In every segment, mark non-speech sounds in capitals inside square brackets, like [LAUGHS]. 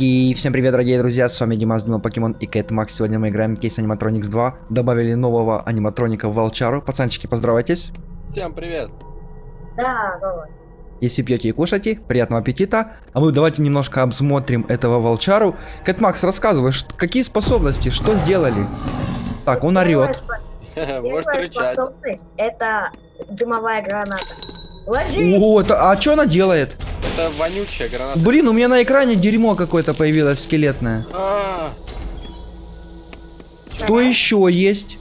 И всем привет, дорогие друзья, с вами Димас, Дима Покемон и Кэт Макс. Сегодня мы играем в кейс Animatronics 2. Добавили нового аниматроника в Волчару. Пацанчики, поздравайтесь. Всем привет! Да, Вова. Если пьете и кушаете, приятного аппетита. А мы давайте немножко обсмотрим этого Волчару. Кэт Макс, рассказывай, какие способности, что сделали? Так, он орет. [LAUGHS] Может первая рычать. способность это дымовая граната. Ложись! О, это, а что она делает? Это вонючая граната. Блин, у меня на экране дерьмо какое-то появилось скелетное. А, Что еще есть?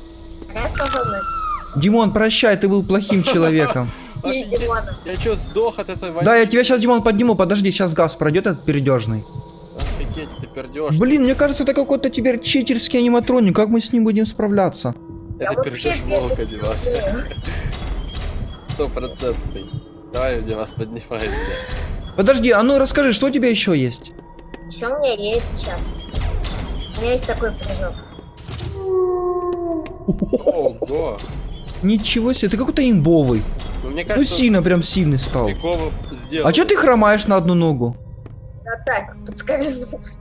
Димон, прощай, ты был плохим [LAUGHS] человеком. Я чё, сдох от этой вонючей? Да, я тебя сейчас, Димон, подниму, подожди, сейчас газ пройдет этот передежный. Офигеть, ты. Блин, мне кажется, это какой-то теперь читерский аниматроник, как мы с ним будем справляться? Это бегать волка, Димас. Стопроцентный. Давай, Димас, поднимай меня. Подожди, а ну расскажи, что у тебя еще есть? Что у меня есть сейчас? У меня есть такой прыжок. Ого. Ничего себе, ты какой-то имбовый. Ну, мне Ну кажется, сильно прям сильный стал. А что ты хромаешь на одну ногу? Да так, подскользнулся.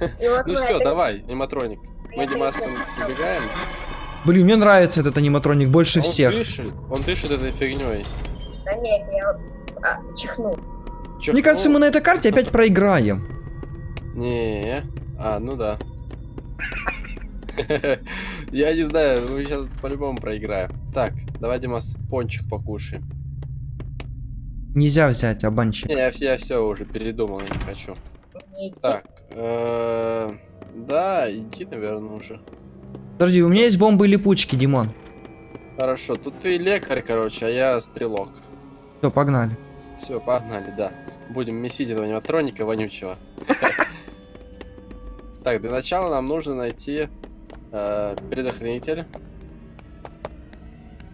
[LAUGHS] И вот Ну все, давай, аниматроник. Мы, Димасом, убегаем. Блин, мне нравится этот аниматроник больше Он всех. дышит, он дышит этой фигней. Да нет, я а, чихнул. Мне кажется, мы на этой карте опять проиграем. Не, а, ну да. [LAUGHS] Я не знаю, мы сейчас по-любому проиграем. Так, давай, Димас, пончик покушаем. Нельзя взять, обанчик. Не, я, все- я все уже передумал, я не хочу. Так, э, да, иди, наверное, уже. Подожди, у меня есть бомбы и липучки, Димон. Хорошо, тут ты лекарь, короче, а я стрелок. Все, погнали. Все, погнали, да. Будем месить этого аниматроника вонючего. [LAUGHS] Так, для начала нам нужно найти э, предохранитель.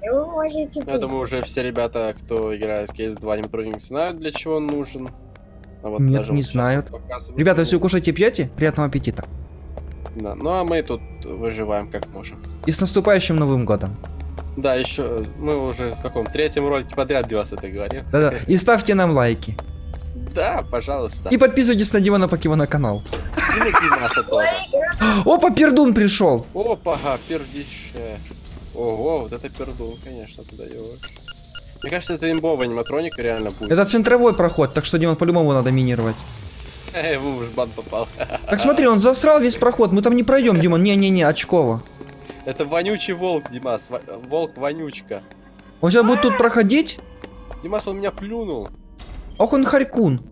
И вы можете Я думаю, уже все ребята, кто играет в кейс 2 аниматроник, знают, для чего он нужен. А вот Нет, даже не знают. Ребята, если кушаете пьете, приятного аппетита. Да, ну а мы тут выживаем как можем. И с наступающим Новым Годом. Да, еще мы уже в каком третьем ролике подряд Димас это говорил. Да-да. И ставьте нам лайки. Да, пожалуйста. И подписывайтесь на Димона Покемона канал. И на Димаса тоже. [GASPS] Опа, пердун пришел. Опа, пердище. Ого, вот это пердун, конечно, ты даешь. Мне кажется, это имбовый аниматроник реально будет. Это центровой проход, так что Димон по-любому надо минировать. [LAUGHS] В уж бан попал. [LAUGHS] Так смотри, он засрал весь проход, мы там не пройдем, [LAUGHS] Димон. Не-не-не, очково. Это вонючий волк, Димас. во- Волк-вонючка. Он сейчас будет тут проходить. Димас, он меня плюнул. Ох, он харькун.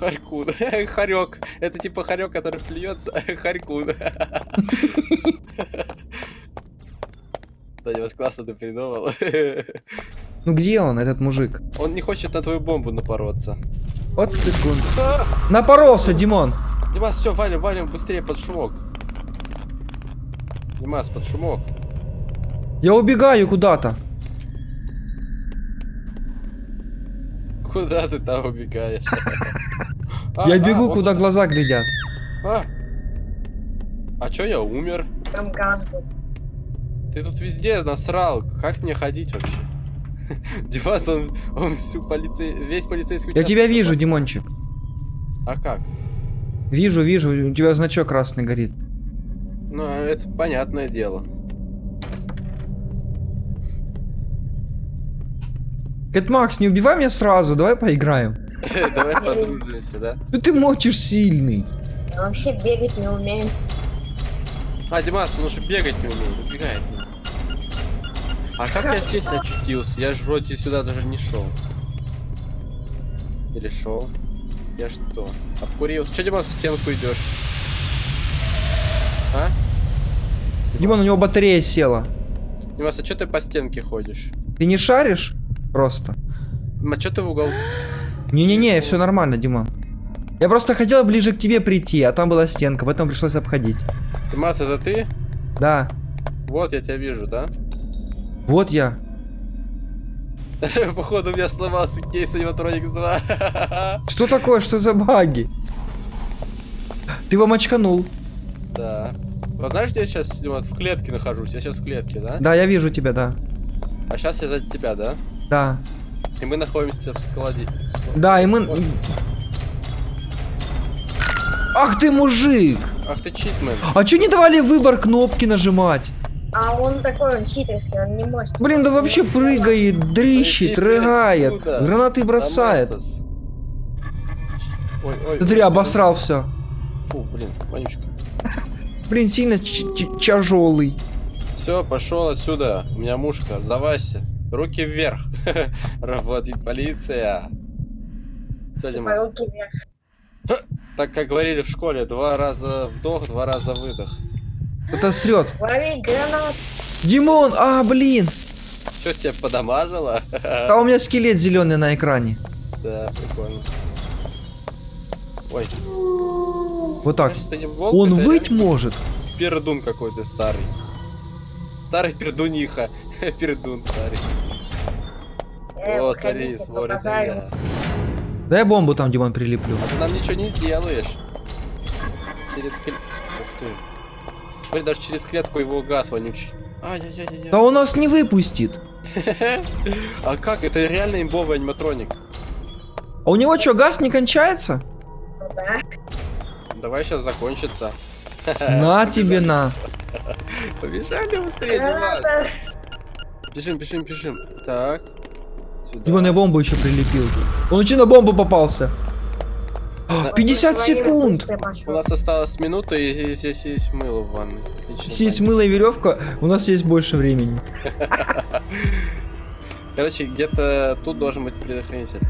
Харькун. Харек. Это типа харек, который плюется. Харькун. Да, Димас, классно ты придумал. Ну где он, этот мужик? Он не хочет на твою бомбу напороться. Вот секунд. Напоролся, Димон. Димас, все, валим, валим быстрее под шумок. Димас, под шумок. Я убегаю куда-то. Куда ты там убегаешь? [LAUGHS] А, Я а, бегу, вот куда глаза глядят. А, а чё я умер? Там газ был. Ты тут везде насрал. Как мне ходить вообще? [LAUGHS] Димас, он, он всю полицей, весь полицейский Я тебя вижу, попас- Димончик. А как? Вижу, вижу, у тебя значок красный горит. Ну, это понятное дело. Кэт Макс, не убивай меня сразу, давай поиграем. [LAUGHS] Давай подружимся, да? Ну ты мочишь сильный. Я вообще бегать не умею. А, Димас, он уже бегать не умеет, убегает. А как я здесь очутился? Я же вроде сюда даже не шел. Или шел? Я что? Обкурился? Че, Димас, в стенку идешь? А? Димон, у него батарея села. Димас, а что ты по стенке ходишь? Ты не шаришь? Просто. А что ты в угол? Не-не-не, все нормально, Димон. Я просто хотел ближе к тебе прийти, а там была стенка, поэтому пришлось обходить. Димас, это ты? Да, Вот, я тебя вижу, да? Вот я. [LAUGHS] Походу у меня сломался кейс Animatronics 2. [LAUGHS] Что такое, что за баги? Ты его мочканул. Да. Вот знаешь, где я сейчас, Димас, в клетке нахожусь? Я сейчас в клетке, да? Да, я вижу тебя, да. А сейчас я за тебя, да? Да. И мы находимся в складе. в складе. Да, и мы... Вот. Ах ты мужик! Ах ты читмен. А чё не давали выбор кнопки нажимать? А он такой, он читерский, он не может. Блин, да вообще прыгает, дрищит, рыгает, гранаты бросает. Ой, ой. Смотри, ой, обосрал все. Фу, блин, вонючка. Блин, сильно тяжелый. Все, пошел отсюда. У меня мушка. Завайся. Руки вверх. [LAUGHS] Работает полиция. Все, Типа, Димас. руки вверх. Так как говорили в школе, два раза вдох, два раза выдох. Это срет. Лови гранат. Димон, а, блин. Что тебя подамажило? А у меня скелет зеленый на экране. Да, прикольно. Ой, Вот так. не волк, Он это выть может. Пердун какой-то старый. Старый пердуниха. [LAUGHS] Пердун старый. Э, О, смотри, меня. Дай бомбу там, Димон, прилеплю. А ты нам ничего не сделаешь. Через. Ух ты. Смотри, даже через клетку его газ вонючий. Ай-яй-яй-яй. Да он нас не выпустит. [LAUGHS] А как? Это реально имбовый аниматроник. А у него что, газ не кончается? Ну да. Давай сейчас закончится. [LAUGHS] На тебе на. Побежали быстрее. Бежим, бежим, бежим. Так. Сюда. Димон, я бомбу еще прилепил. Он еще на бомбу попался. Да. 50 Вот твоими секунд. У нас осталось минута, и здесь есть мыло в ванной. Отлично. Здесь мыло и веревка, у нас есть больше времени. [LAUGHS] Короче, где-то тут должен быть предохранитель.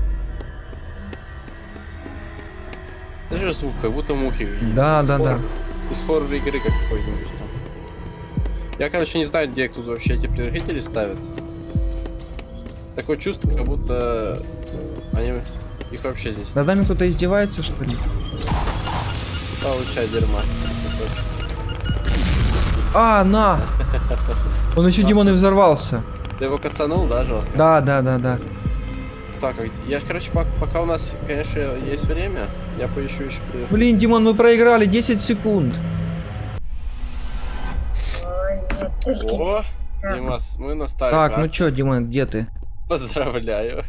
Это же звук, как будто мухи. Да, Из да, да. Из хоррор игры какой-нибудь там. Я, короче, не знаю, где тут вообще эти предохранители ставят. Такое чувство, как будто они их вообще здесь Над нами кто-то издевается, что ли? получают дерьма. А, на! Он еще, Димон, и взорвался. Ты его кацанул, да, жестко? Да, да, да, да. Так, а я, короче, пок- пока у нас, конечно, есть время, я поищу еще. Блин, Димон, мы проиграли 10 секунд. О. Димас, мы на старой Так, ну чё, Димон, где ты? Поздравляю.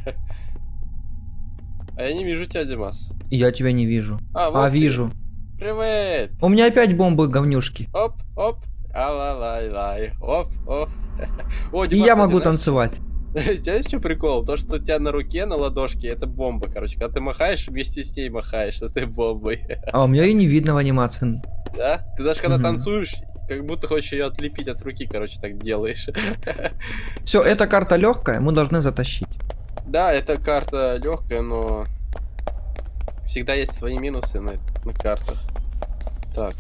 А я не вижу тебя, Димас. Я тебя не вижу. А, вот А, ты. вижу. Привет. У меня опять бомбы говнюшки. Оп, оп. А-ла-лай-лай. Оп, оп. [LAUGHS] О, И Димас, я кстати, могу знаешь, танцевать. [LAUGHS] Знаешь, что прикол? То, что у тебя на руке, на ладошке, это бомба, короче. Когда ты махаешь, вместе с ней махаешь этой бомбой. А у меня ее не видно в анимации. Да? Ты даже когда Мгм. танцуешь, как будто хочешь ее отлепить от руки, короче, так делаешь. [LAUGHS] Все, эта карта легкая, мы должны затащить. Да, эта карта легкая, но всегда есть свои минусы на, на картах. Так.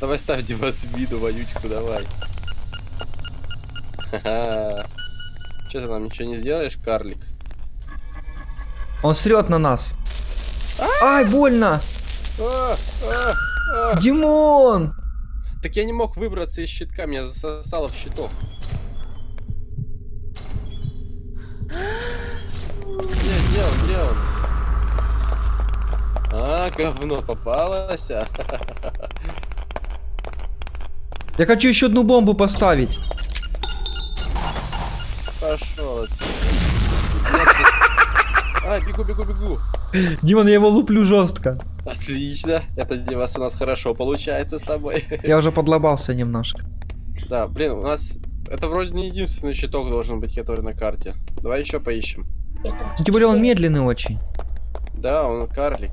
Давай ставь Димас виду, вонючку, давай. Ха-ха. Че ты нам ничего не сделаешь, карлик? Он срет на нас. Ай, больно! А, а, а. Димон! Так я не мог выбраться из щитка, меня засосало в щиток. Где, где он, где он? А, говно попалось. а. Я хочу еще одну бомбу поставить. Пошел отсюда. [LAUGHS] А, бегу, бегу, бегу. Димон, я его луплю жестко. Отлично. Это Димас у нас хорошо получается с тобой. [LAUGHS] Я уже подлобался немножко. Да, блин, у нас это вроде не единственный щиток должен быть, который на карте. Давай еще поищем. Тем более он медленный очень. Да, он карлик.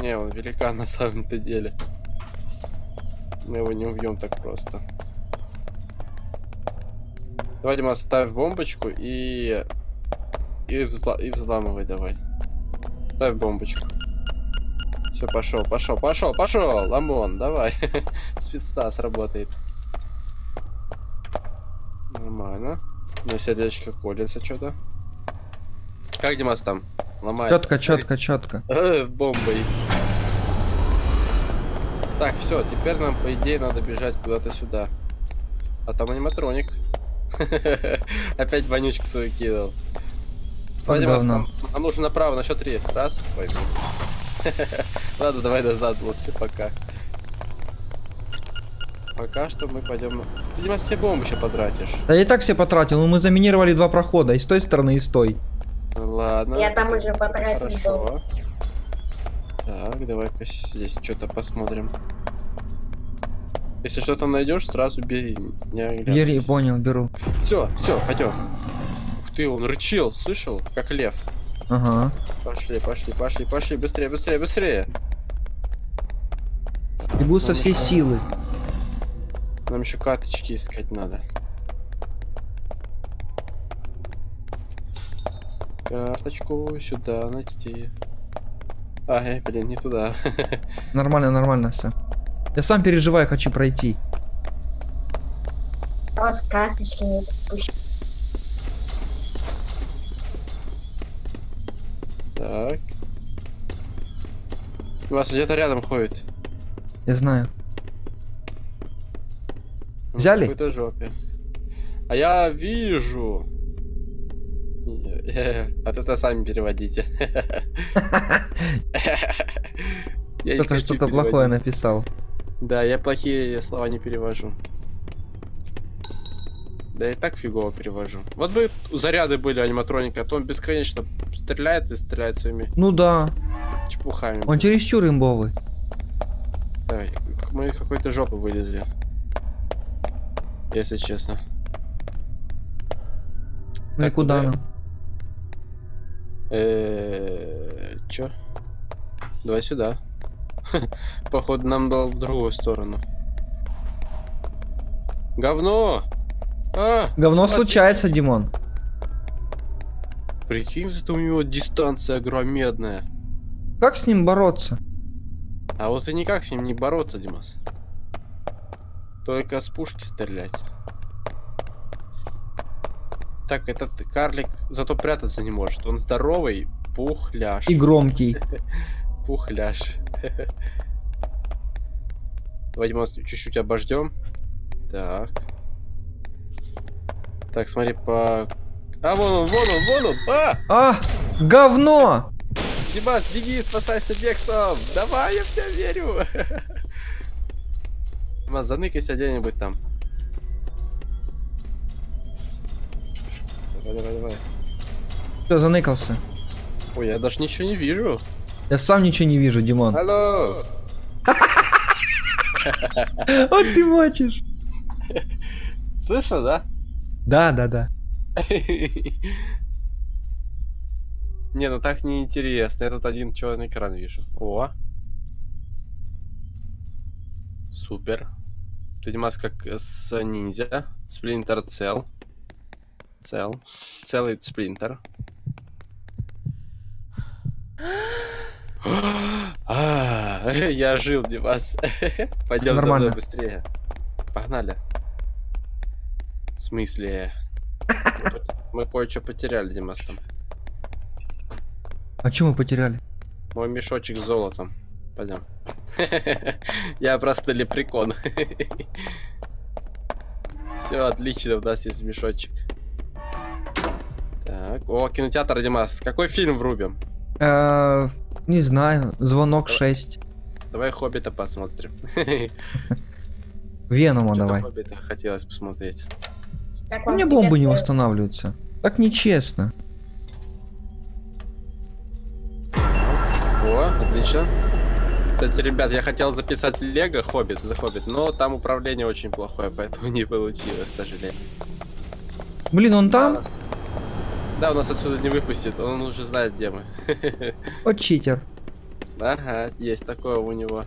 Не, он великан на самом-то деле. Мы его не убьем так просто. Давай, Дима, ставь бомбочку и... И, взла... и взламывай давай. Ставь бомбочку. Все, пошел, пошел, пошел, пошел, Ламон, давай. [LAUGHS] Спецназ работает. Нормально. На сердечко колется что-то. Как Димас там? Ломается. Четко, четко, четко. Э, [LAUGHS] Бомбой. Так, все, теперь нам, по идее, надо бежать куда-то сюда. А там аниматроник. [LAUGHS] Опять вонючку свою кидал. Димас, давно? нам, нам нужно направо на счет три. Раз, пойду. [LAUGHS] Ладно, давай назад лучше пока. Пока что мы пойдем. Ты, Димас, все бомбы еще потратишь. Да я и так все потратил, но мы заминировали два прохода, и с той стороны, и с той. Ладно. Я там уже потратил Хорошо. Так, давай-ка здесь что-то посмотрим. Если что-то найдешь, сразу бери. Не Бери, понял, беру. Все, все, пойдем. Ух ты, он рычал, слышал? Как лев. Ага. Пошли, пошли, пошли, пошли, быстрее, быстрее, быстрее. Бегу со всей еще- силы. Нам еще карточки искать надо. Карточку сюда найти. А, э, блин, не туда. [LAUGHS] Нормально, нормально все. Я сам переживаю, хочу пройти. Я вас карточки не подпущу. Так. У вас где-то рядом ходит. Я знаю. Он Взяли? В какой-то жопе. А я вижу. [LAUGHS] Вот это сами переводите. [LAUGHS] Кто-то что-то плохое написал. Да, я плохие слова не перевожу. Да и так фигово перевожу. Вот бы заряды были аниматроника, а то он бесконечно стреляет и стреляет своими Ну да. чепухами. Он чересчур имбовый. Давай, мы из какой-то жопы вылезли. Если честно. Ну и Так, куда куда? нам? Э, Чё? Давай сюда. [LAUGHS] Походу нам дал в другую сторону. Говно! А! Говно Вас- случается, Димон. Прикинь, это у него дистанция огромедная. Как с ним бороться? А вот и никак с ним не бороться, Димас. Только с пушки стрелять. Так, этот карлик зато прятаться не может. Он здоровый, пухляш. И громкий. [LAUGHS] Пухляш. [LAUGHS] Давай, Димас, чуть-чуть обождем. Так. Так, смотри по... А, вон он, вон он, вон он! А! А! Говно! Димас, беги, спасайся бегством! Давай, я в тебя верю! [LAUGHS] Димас, заныкайся где-нибудь там. Давай, давай, давай. Все, заныкался. Ой, я даже ничего не вижу. Я сам ничего не вижу, Димон. Алло! [LAUGHS] Вот ты мочишь. [LAUGHS] Слышно, да? Да, да, да. [LAUGHS] Не, ну так неинтересно. Я тут один черный экран вижу. О. Супер. Ты, Димас, как с ниндзя. Сплинтер цел. Цел. Целый сплинтер. [GASPS] А, [LAUGHS] я жил, Димас. [LAUGHS] Пойдем за мной быстрее. Погнали. В смысле? Мы кое-что потеряли, Димас, там. А что мы потеряли? Мой мешочек с золотом. Пойдем. [LAUGHS] Я просто лепрекон. [LAUGHS] Все отлично, у нас есть мешочек. Так, о, кинотеатр, Димас. Какой фильм врубим? Э, Не знаю. Звонок Давай. 6. Давай Хоббита посмотрим. [LAUGHS] Венома давай. Хоббита хотелось посмотреть. Как У меня бомбы не восстанавливаются. Так нечестно. О, отлично. Кстати, ребят, я хотел записать Лего Хоббит за Хоббит, но там управление очень плохое, поэтому не получилось, к сожалению. Блин, он там? Да, у нас отсюда не выпустит, он уже знает, где мы. [LAUGHS] Вот читер. Ага, есть такое у него.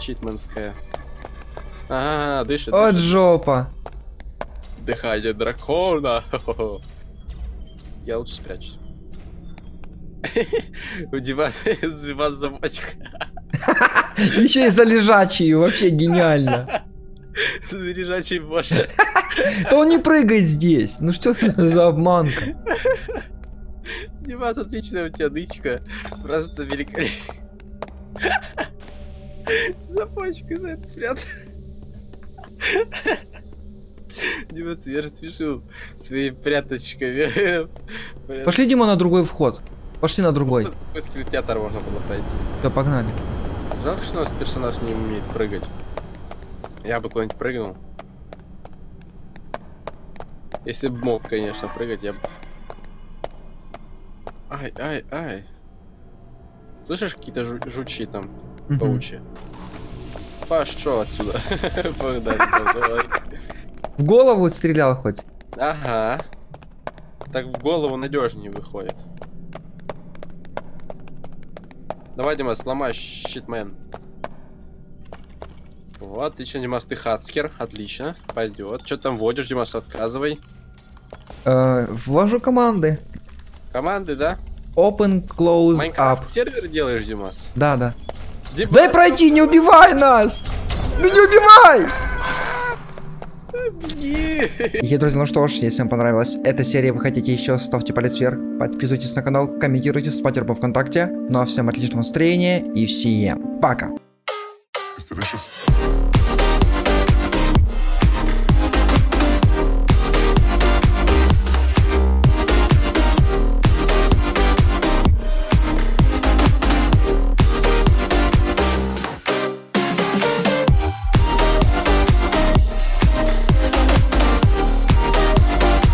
Читманское. Ага, дышит, Вот дышит. жопа. Дыхание дракона. [LAUGHS] Я лучше спрячусь. У Димас замочка. Еще и за лежачий, вообще гениально. [LAUGHS] Заряжачий боже. [LAUGHS] Да он не прыгает здесь. Ну что это за обманка? Димас, отличная у тебя нычка. Просто великолепно. Започкой за это спрятал. Дима, ты рассмешил своими пряточками. Пошли, Дима, на другой вход. Пошли на другой. Сквозь кинотеатр можно было пройти. Все, погнали. Жалко, что у нас персонаж не умеет прыгать. Я бы куда-нибудь прыгнул. Если бы мог, конечно, прыгать, я бы... Ай, ай, ай. Слышишь, какие-то жу- жучи там, Мгм. паучи? Пошел отсюда. [LAUGHS] Давай. В голову стрелял хоть? Ага. Так в голову надежнее выходит. Давай, Димас, сломай щитмен. Вот, отлично, Димас, ты хацкер, отлично, пойдет. Что там вводишь, Димас, рассказывай. Э, ввожу команды. Команды, да? Open, close, up. Майнкрафт сервер делаешь, Димас? Да, да. Димас, Дай пройти, не убивай нас! Ну не убивай! И, друзья, ну что ж, если вам понравилась эта серия, вы хотите еще, ставьте палец вверх, подписывайтесь на канал, комментируйте, вступайте в ВКонтакте. Ну а всем отличного настроения и всем пока! It's delicious.